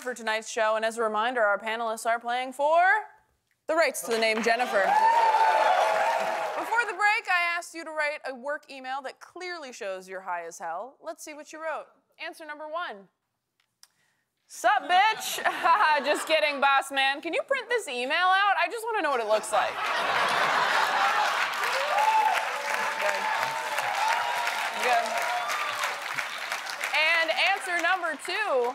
for tonight's show, and as a reminder, our panelists are playing for the rights to the name Jennifer. Before the break, I asked you to write a work email that clearly shows you're high as hell. Let's see what you wrote. Answer number one. Sup, bitch? just kidding, boss man. Can you print this email out? I just want to know what it looks like. Good. Good. And answer number two.